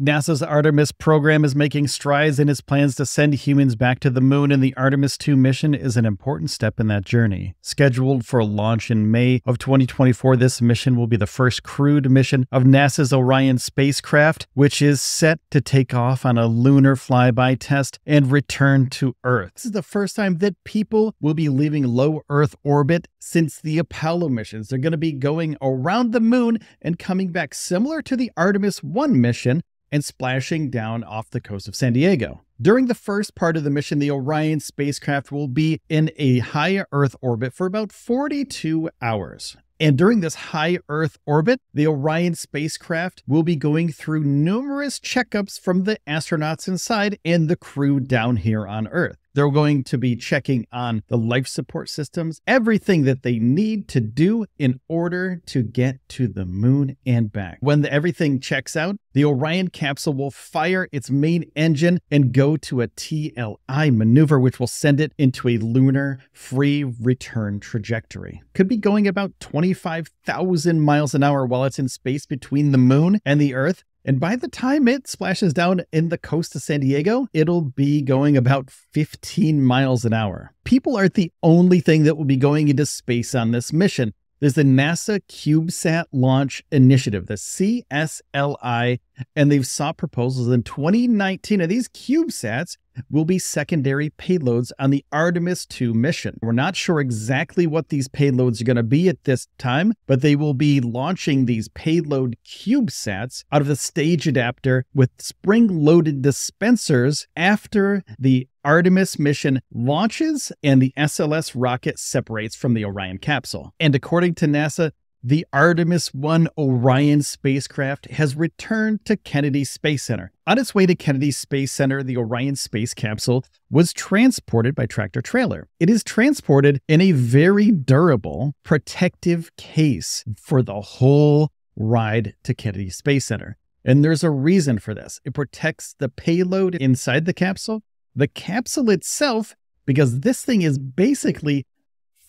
NASA's Artemis program is making strides in its plans to send humans back to the moon, and the Artemis 2 mission is an important step in that journey. Scheduled for launch in May of 2024, this mission will be the first crewed mission of NASA's Orion spacecraft, which is set to take off on a lunar flyby test and return to Earth. This is the first time that people will be leaving low Earth orbit since the Apollo missions. They're going to be going around the moon and coming back similar to the Artemis 1 mission and splashing down off the coast of San Diego. During the first part of the mission, the Orion spacecraft will be in a high Earth orbit for about 42 hours. And during this high Earth orbit, the Orion spacecraft will be going through numerous checkups from the astronauts inside and the crew down here on Earth. They're going to be checking on the life support systems, everything that they need to do in order to get to the moon and back. When the, everything checks out, the Orion capsule will fire its main engine and go to a TLI maneuver, which will send it into a lunar free return trajectory. Could be going about 25,000 miles an hour while it's in space between the moon and the Earth. And by the time it splashes down in the coast of San Diego, it'll be going about 15 miles an hour. People aren't the only thing that will be going into space on this mission. There's the NASA CubeSat Launch Initiative, the CSLI, and they've sought proposals in 2019. And these CubeSats will be secondary payloads on the Artemis 2 mission. We're not sure exactly what these payloads are going to be at this time, but they will be launching these payload CubeSats out of the stage adapter with spring loaded dispensers after the Artemis mission launches and the SLS rocket separates from the Orion capsule. And according to NASA, the Artemis 1 Orion spacecraft has returned to Kennedy Space Center. On its way to Kennedy Space Center, the Orion space capsule was transported by tractor trailer. It is transported in a very durable protective case for the whole ride to Kennedy Space Center. And there's a reason for this. It protects the payload inside the capsule, the capsule itself, because this thing is basically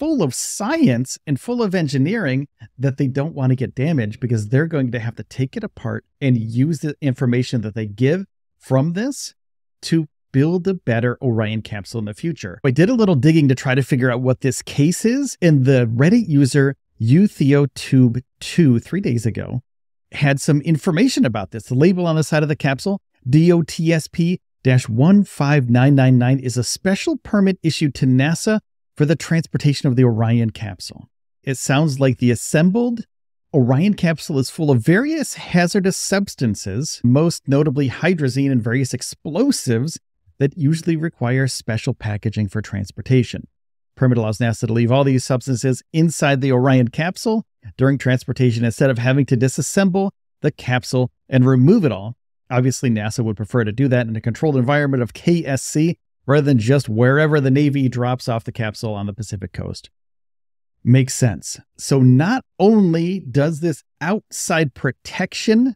full of science and full of engineering that they don't want to get damaged because they're going to have to take it apart and use the information that they give from this to build a better Orion capsule in the future. I did a little digging to try to figure out what this case is, and the Reddit user UTheotube2 three days ago had some information about this. The label on the side of the capsule, DOTSP 15999, is a special permit issued to NASA for the transportation of the Orion capsule. It sounds like the assembled Orion capsule is full of various hazardous substances, most notably hydrazine and various explosives that usually require special packaging for transportation. Permit allows NASA to leave all these substances inside the Orion capsule during transportation instead of having to disassemble the capsule and remove it all. Obviously, NASA would prefer to do that in a controlled environment of KSC rather than just wherever the Navy drops off the capsule on the Pacific coast. Makes sense. So, not only does this outside protection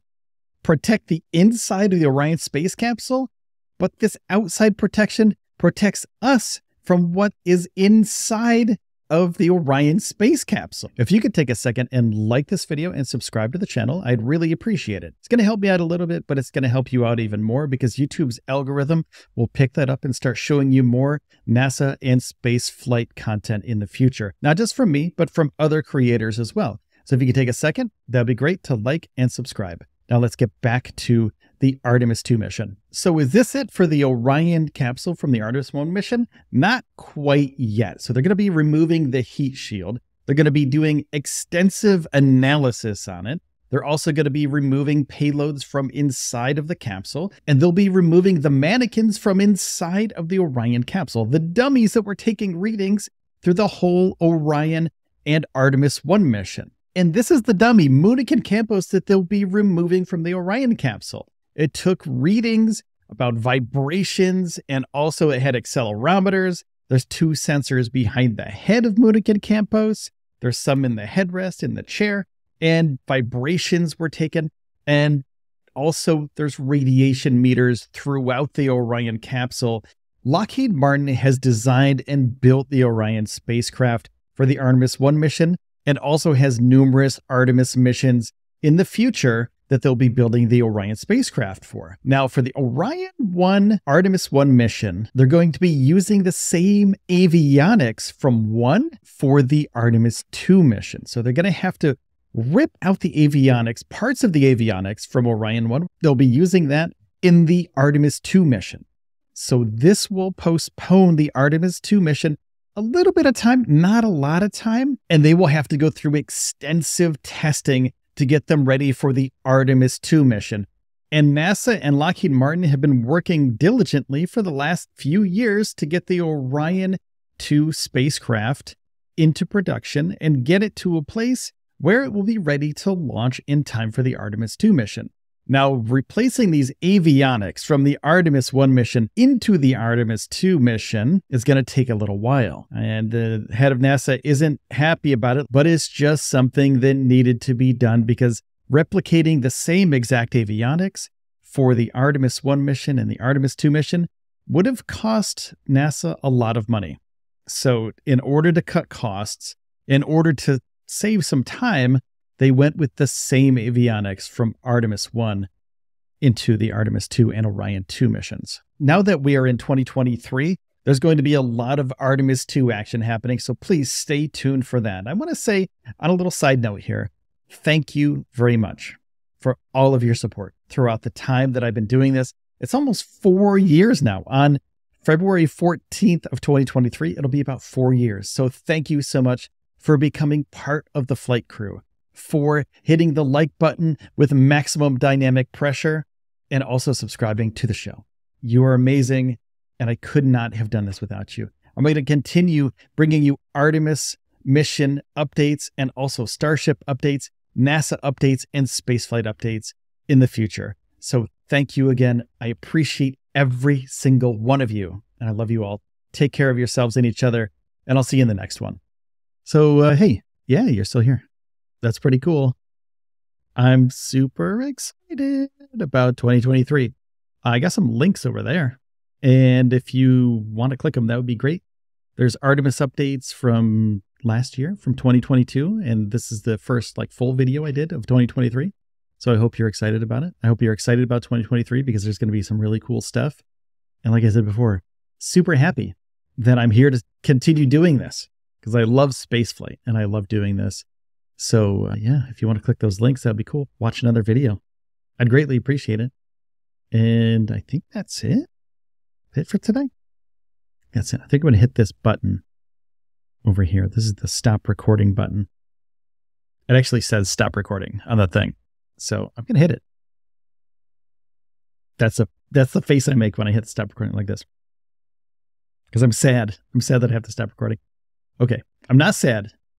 protect the inside of the Orion space capsule, but this outside protection protects us from what is inside of the Orion space capsule. If you could take a second and like this video and subscribe to the channel, I'd really appreciate it. It's going to help me out a little bit, but it's going to help you out even more because YouTube's algorithm will pick that up and start showing you more NASA and space flight content in the future. Not just from me, but from other creators as well. So if you could take a second, that'd be great to like and subscribe. Now let's get back to the Artemis 2 mission. So, is this it for the Orion capsule from the Artemis 1 mission? Not quite yet. So, they're going to be removing the heat shield. They're going to be doing extensive analysis on it. They're also going to be removing payloads from inside of the capsule, and they'll be removing the mannequins from inside of the Orion capsule, the dummies that were taking readings through the whole Orion and Artemis 1 mission. And this is the dummy, Moonikin Campos, that they'll be removing from the Orion capsule. It took readings about vibrations and also it had accelerometers. There's two sensors behind the head of Moonikin Campos. There's some in the headrest in the chair, and vibrations were taken. And also, there's radiation meters throughout the Orion capsule. Lockheed Martin has designed and built the Orion spacecraft for the Artemis 1 mission and also has numerous Artemis missions in the future that they'll be building the Orion spacecraft for. Now, for the Orion 1 Artemis 1 mission, they're going to be using the same avionics from 1 for the Artemis 2 mission. So they're going to have to rip out the avionics, parts of the avionics from Orion 1. They'll be using that in the Artemis 2 mission. So this will postpone the Artemis 2 mission a little bit of time, not a lot of time, and they will have to go through extensive testing to get them ready for the Artemis 2 mission. And NASA and Lockheed Martin have been working diligently for the last few years to get the Orion 2 spacecraft into production and get it to a place where it will be ready to launch in time for the Artemis 2 mission. Now, replacing these avionics from the Artemis 1 mission into the Artemis 2 mission is going to take a little while. And the head of NASA isn't happy about it, but it's just something that needed to be done because replicating the same exact avionics for the Artemis 1 mission and the Artemis 2 mission would have cost NASA a lot of money. So, in order to cut costs, in order to save some time, they went with the same avionics from Artemis 1 into the Artemis 2 and Orion 2 missions. Now that we are in 2023, there's going to be a lot of Artemis 2 action happening, so please stay tuned for that. I want to say, on a little side note here, thank you very much for all of your support throughout the time that I've been doing this. It's almost four years now. On February 14th of 2023, it'll be about four years. So thank you so much for becoming part of the flight crew for hitting the like button with maximum dynamic pressure and also subscribing to the show. You are amazing, and I could not have done this without you. I'm going to continue bringing you Artemis mission updates and also Starship updates, NASA updates, and spaceflight updates in the future. So thank you again. I appreciate every single one of you, and I love you all. Take care of yourselves and each other, and I'll see you in the next one. So, uh, hey, yeah, you're still here that's pretty cool. I'm super excited about 2023. I got some links over there. And if you want to click them, that would be great. There's Artemis updates from last year, from 2022. And this is the first like full video I did of 2023. So I hope you're excited about it. I hope you're excited about 2023 because there's going to be some really cool stuff. And like I said before, super happy that I'm here to continue doing this because I love spaceflight and I love doing this. So, uh, yeah, if you want to click those links, that'd be cool. Watch another video. I'd greatly appreciate it. And I think that's it. It for today. That's it. I think I'm going to hit this button over here. This is the stop recording button. It actually says stop recording on the thing. So I'm going to hit it. That's a that's the face I make when I hit stop recording like this. Because I'm sad. I'm sad that I have to stop recording. Okay. I'm not sad